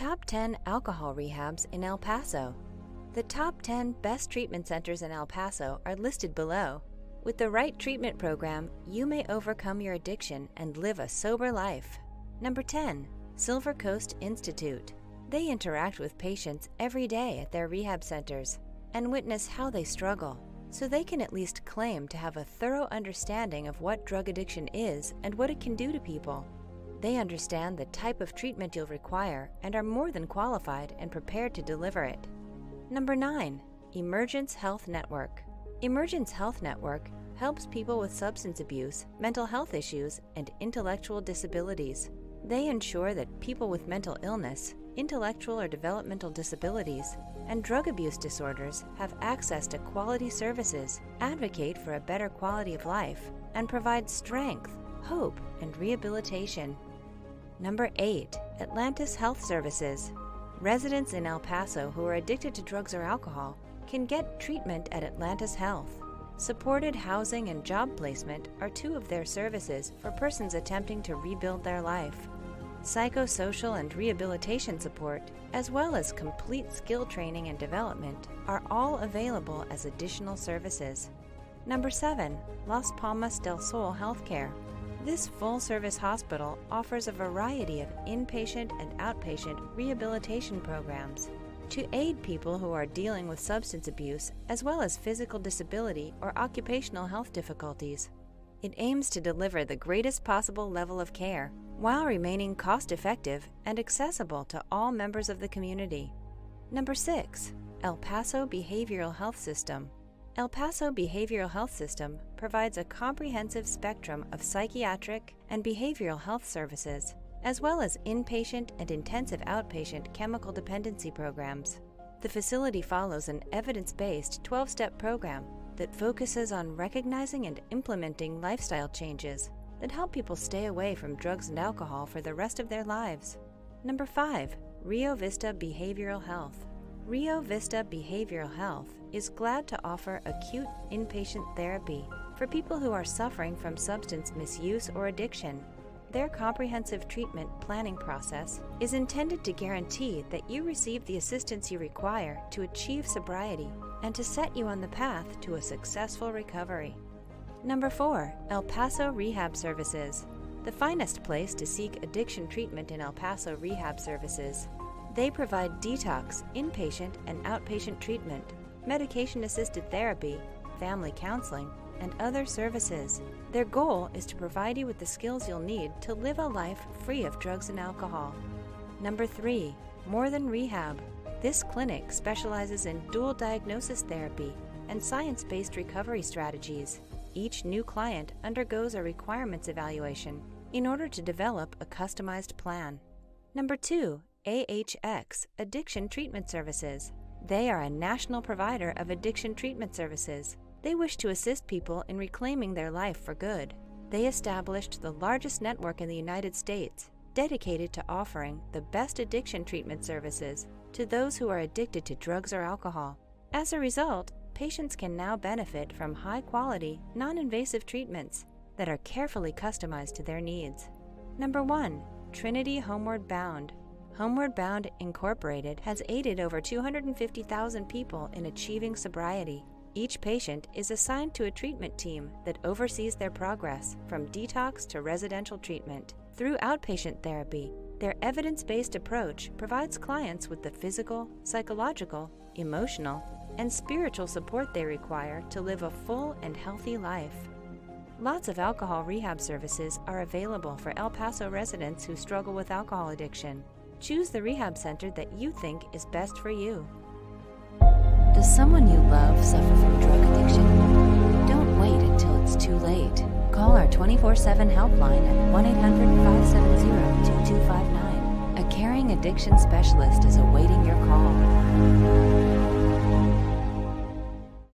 Top 10 Alcohol Rehabs in El Paso. The top 10 best treatment centers in El Paso are listed below. With the right treatment program, you may overcome your addiction and live a sober life. Number 10. Silver Coast Institute. They interact with patients every day at their rehab centers and witness how they struggle, so they can at least claim to have a thorough understanding of what drug addiction is and what it can do to people. They understand the type of treatment you'll require and are more than qualified and prepared to deliver it. Number 9. Emergence Health Network. Emergence Health Network helps people with substance abuse, mental health issues, and intellectual disabilities. They ensure that people with mental illness, intellectual or developmental disabilities, and drug abuse disorders have access to quality services, advocate for a better quality of life, and provide strength, hope, and rehabilitation. Number 8. Atlantis Health Services. Residents in El Paso who are addicted to drugs or alcohol can get treatment at Atlantis Health. Supported housing and job placement are two of their services for persons attempting to rebuild their life. Psychosocial and rehabilitation support, as well as complete skill training and development, are all available as additional services. Number 7. Las Palmas del Sol Healthcare. This full service hospital offers a variety of inpatient and outpatient rehabilitation programs to aid people who are dealing with substance abuse as well as physical disability or occupational health difficulties. It aims to deliver the greatest possible level of care while remaining cost effective and accessible to all members of the community. Number 6. El Paso Behavioral Health System. El Paso Behavioral Health System provides a comprehensive spectrum of psychiatric and behavioral health services, as well as inpatient and intensive outpatient chemical dependency programs. The facility follows an evidence based 12 step program that focuses on recognizing and implementing lifestyle changes that help people stay away from drugs and alcohol for the rest of their lives. Number 5. Rio Vista Behavioral Health. Rio Vista Behavioral Health is glad to offer acute inpatient therapy for people who are suffering from substance misuse or addiction. Their comprehensive treatment planning process is intended to guarantee that you receive the assistance you require to achieve sobriety and to set you on the path to a successful recovery. Number 4. El Paso Rehab Services. The finest place to seek addiction treatment in El Paso Rehab Services. They provide detox, inpatient, and outpatient treatment, medication assisted therapy, family counseling, and other services. Their goal is to provide you with the skills you'll need to live a life free of drugs and alcohol. Number 3. More Than Rehab. This clinic specializes in dual diagnosis therapy and science based recovery strategies. Each new client undergoes a requirements evaluation in order to develop a customized plan. Number 2. AHX Addiction Treatment Services. They are a national provider of addiction treatment services. They wish to assist people in reclaiming their life for good. They established the largest network in the United States dedicated to offering the best addiction treatment services to those who are addicted to drugs or alcohol. As a result, patients can now benefit from high quality, non invasive treatments that are carefully customized to their needs. Number 1. Trinity Homeward Bound. Homeward Bound Incorporated has aided over 250,000 people in achieving sobriety. Each patient is assigned to a treatment team that oversees their progress from detox to residential treatment. Through outpatient therapy, their evidence based approach provides clients with the physical, psychological, emotional, and spiritual support they require to live a full and healthy life. Lots of alcohol rehab services are available for El Paso residents who struggle with alcohol addiction. Choose the rehab center that you think is best for you. Does someone you love suffer from drug addiction? Don't wait until it's too late. Call our 24 7 helpline at 1 800 570 2259. A caring addiction specialist is awaiting your call.